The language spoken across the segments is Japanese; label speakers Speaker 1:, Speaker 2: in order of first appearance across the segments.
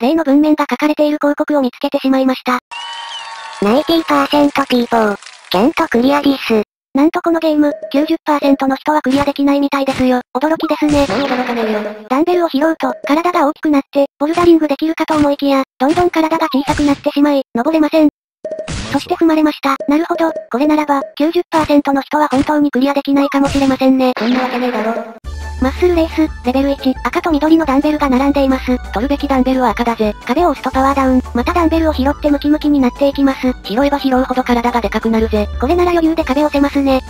Speaker 1: 例の文面が書かれている広告を見つけてしまいました。
Speaker 2: 90% people. ちゃんとクリアです。
Speaker 1: なんとこのゲーム、90%の人はクリアできないみたいですよ。驚きですね。
Speaker 3: もう驚かねえよ。
Speaker 1: ダンベルを拾うと、体が大きくなって、ボルダリングできるかと思いきや、どんどん体が小さくなってしまい、登れません。そして踏まれました。なるほど、これならば、90%の人は本当にクリアできないかもしれませんね。
Speaker 3: そんなわけねえだろ。
Speaker 1: マッスルレース、レベル1、赤と緑のダンベルが並んでいます。
Speaker 3: 取るべきダンベルは赤だぜ。
Speaker 1: 壁を押すとパワーダウン、またダンベルを拾ってムキムキになっていきます。
Speaker 3: 拾えば拾うほど体がでかくなるぜ。
Speaker 1: これなら余裕で壁押せますね。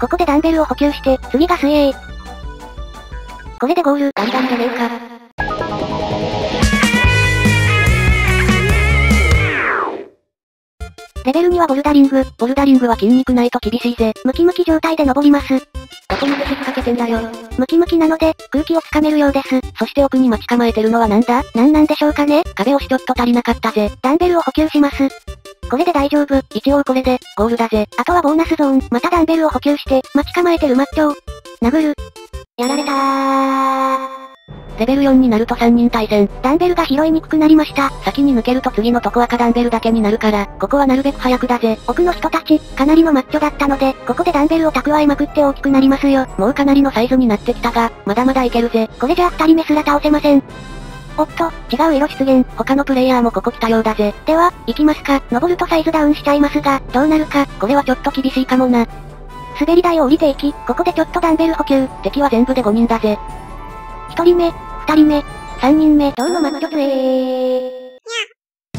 Speaker 1: ここでダンベルを補給して、次が水泳。これでゴール。
Speaker 3: ありがんじゃねえか。
Speaker 1: レベル2はボルダリング。
Speaker 3: ボルダリングは筋肉ないと厳しいぜ。
Speaker 1: ムキムキ状態で登ります。
Speaker 3: どこまで引っ掛けてんだよ。
Speaker 1: ムキムキなので、空気をつかめるようです。
Speaker 3: そして奥に待ち構えてるのはなんだ？
Speaker 1: なんなんでしょうかね？
Speaker 3: 壁押しちょっと足りなかったぜ。
Speaker 1: ダンベルを補給します。これで大丈夫。
Speaker 3: 一応これで、ゴールだぜ。
Speaker 1: あとはボーナスゾーン。またダンベルを補給して、待ち構えてるマッチョを。殴る。やられたー。
Speaker 3: レベル4になると3人対戦。
Speaker 1: ダンベルが拾いにくくなりました。
Speaker 3: 先に抜けると次のとこ赤ダンベルだけになるから、ここはなるべく早くだぜ。
Speaker 1: 奥の人たち、かなりのマッチョだったので、ここでダンベルを蓄えまくって大きくなりますよ。
Speaker 3: もうかなりのサイズになってきたが、まだまだいけるぜ。
Speaker 1: これじゃあ二人目すら倒せません。おっと、違う色出現。
Speaker 3: 他のプレイヤーもここ来たようだぜ。
Speaker 1: では、行きますか。登るとサイズダウンしちゃいますが、どうなるか。
Speaker 3: これはちょっと厳しいかもな。
Speaker 1: 滑り台を降りていき、ここでちょっとダンベル補給。
Speaker 3: 敵は全部で5人だぜ。
Speaker 1: 一人目、二人目、三人目、どうのマッチョつえ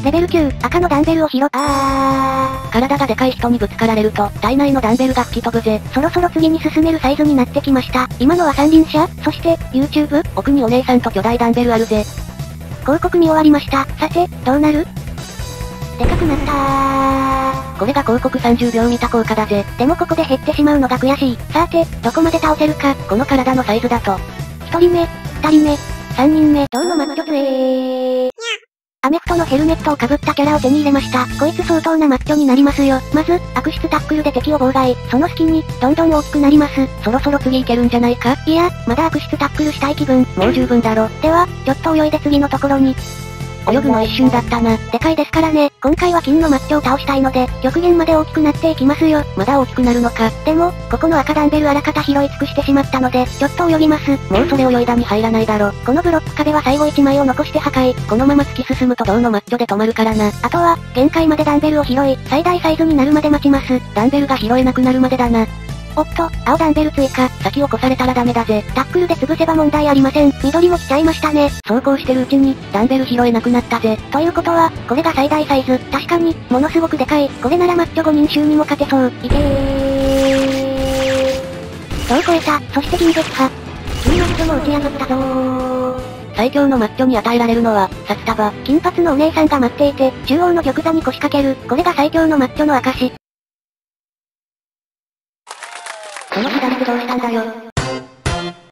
Speaker 1: ー。レベル9、赤のダンベルを拾っあ
Speaker 3: 体がでかい人にぶつかられると、体内のダンベルが吹き飛ぶぜ。
Speaker 1: ー。そろそろ次に進めるサイズになってきました。今のは三輪車？そして、YouTube?
Speaker 3: 奥にお姉さんと巨大ダンベルあるぜ。
Speaker 1: 広告見終わりました。さて、どうなる？でかくなったー。
Speaker 3: これが広告30秒見た効果だぜ。
Speaker 1: でもここで減ってしまうのが悔しい。さて、どこまで倒せるか。
Speaker 3: この体のサイズだと。
Speaker 1: 一人目、二人目、3人目、どうのマッチョつえー。アメフトのヘルメットをかぶったキャラを手に入れました。こいつ相当なマッチョになりますよ。まず、悪質タックルで敵を妨害。その隙に、どんどん大きくなります。
Speaker 3: そろそろ次いけるんじゃないか？
Speaker 1: いや、まだ悪質タックルしたい気分。
Speaker 3: もう十分だろ。
Speaker 1: では、ちょっと泳いで次のところに。
Speaker 3: 泳ぐの一瞬だったな。
Speaker 1: でかいですからね。今回は金のマッチョを倒したいので、極限まで大きくなっていきますよ。
Speaker 3: まだ大きくなるのか。
Speaker 1: でも、ここの赤ダンベルあらかた拾い尽くしてしまったので、ちょっと泳ぎます。
Speaker 3: もうそれ泳いだに入らないだろ。
Speaker 1: このブロック壁は最後1枚を残して破壊。
Speaker 3: このまま突き進むと銅のマッチョで止まるからな。
Speaker 1: あとは、限界までダンベルを拾い、最大サイズになるまで待ちます。
Speaker 3: ダンベルが拾えなくなるまでだな。
Speaker 1: おっと、青ダンベル追加。
Speaker 3: 先を越されたらダメだぜ。
Speaker 1: タックルで潰せば問題ありません。緑も来ちゃいましたね。
Speaker 3: 走行してるうちに、ダンベル拾えなくなったぜ。
Speaker 1: ということは、これが最大サイズ。確かに、ものすごくでかい。これならマッチョ5人衆にも勝てそう。いけー。どう超えた。そして金撃破。金マッチョも打ち破ったぞー。
Speaker 3: 最強のマッチョに与えられるのは、札束。
Speaker 1: 金髪のお姉さんが待っていて、中央の玉座に腰掛ける。これが最強のマッチョの証。
Speaker 3: その左手どうしたんだよ。